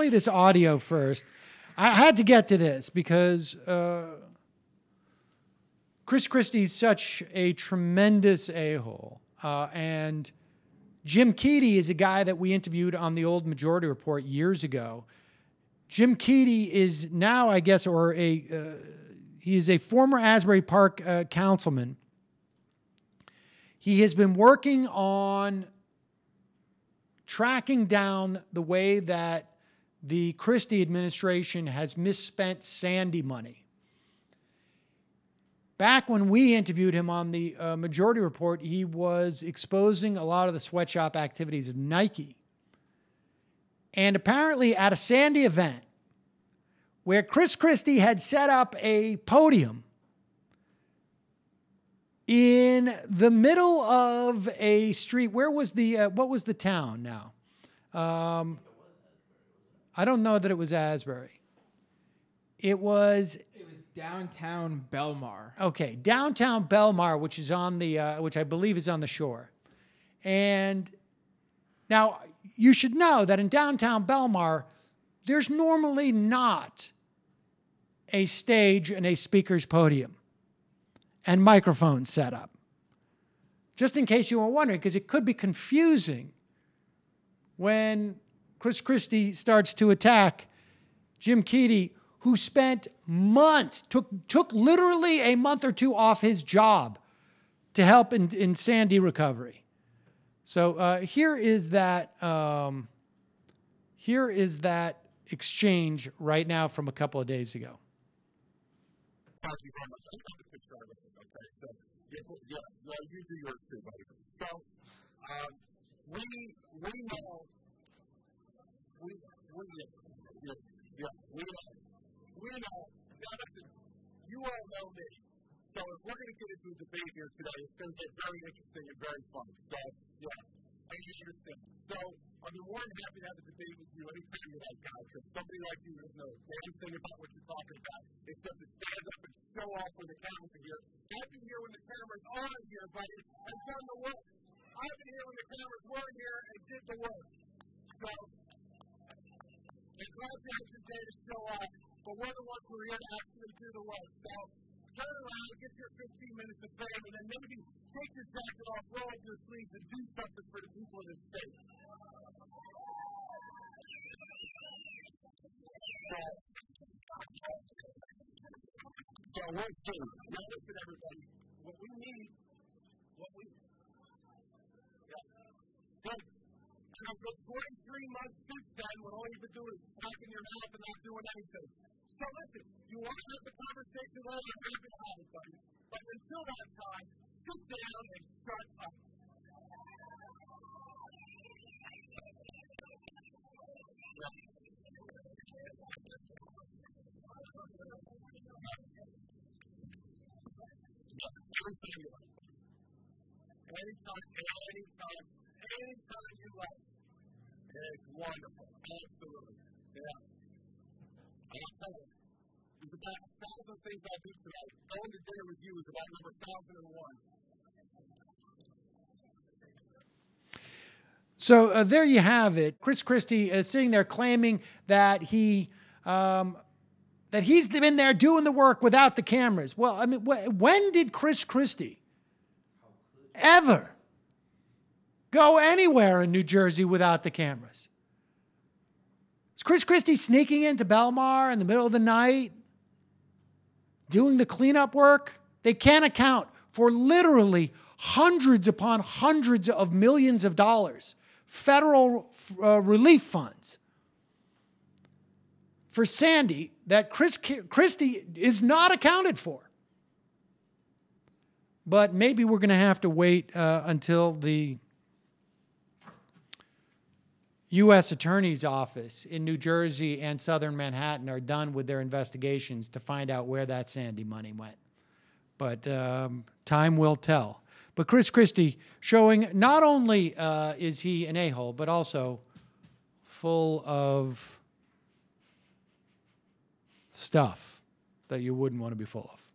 play this audio first. I had to get to this because uh, Chris Christie's such a tremendous a hole. Uh, and Jim Keady is a guy that we interviewed on the old Majority Report years ago. Jim Keady is now, I guess, or a uh, he is a former Asbury Park uh, councilman. He has been working on tracking down the way that the Christie administration has misspent Sandy money. Back when we interviewed him on the uh, Majority Report, he was exposing a lot of the sweatshop activities of Nike. And apparently, at a Sandy event, where Chris Christie had set up a podium in the middle of a street. Where was the uh, what was the town now? Um, I don't know that it was Asbury. It was. It was downtown Belmar. Okay, downtown Belmar, which is on the, uh, which I believe is on the shore, and now you should know that in downtown Belmar, there's normally not a stage and a speaker's podium and microphone set up. Just in case you were wondering, because it could be confusing when Chris Christie starts to attack Jim Keady, who spent months, took, took literally a month or two off his job to help in, in Sandy recovery. So uh, here is that um, here is that exchange right now from a couple of days ago. Thank you very a here today, it's going to get very interesting and very fun. So, yeah, I understand. So, I'll be more than happy to have a debate with you anytime you like, guys, because somebody like you doesn't know one thing about what you're talking about. Just to stand up and show off when the cameras here. I've been here when the cameras aren't here, buddy, and done the work. I've been here when the cameras weren't here and did the work. So, it's not just a day to show up, but we're the ones who are here to actually do the work. So turn around, get your 15 minutes of fame, and then maybe take your jacket off, roll up your sleeves, and do something for the people in this state. So we're two. Now listen, everybody. What we need, what we, yeah. Good. And for 43 months since then, when all you've been doing is talking your mouth and not doing anything. So listen, you want to have it, buddy. But until that time, sit down and shut up. Anytime, anytime, anytime you like. It's wonderful. Absolutely. Yeah. I'll tell you. A thousand things I do tonight. Going to dinner with you is about number thousand and one. So uh, there you have it. Chris Christie is sitting there claiming that he um, that he's been there doing the work without the cameras. Well, I mean, wh- when did Chris Christie ever go anywhere in New Jersey without the cameras? Is Chris Christie sneaking into Belmar in the middle of the night, doing the cleanup work? They can't account for literally hundreds upon hundreds of millions of dollars, federal uh, relief funds for Sandy that Chris Christie is not accounted for. But maybe we're going to have to wait uh, until the U.S. Attorney's Office in New Jersey and Southern Manhattan are done with their investigations to find out where that Sandy money went. But um, time will tell. But Chris Christie showing not only uh, is he an a hole, but also full of stuff that you wouldn't want to be full of.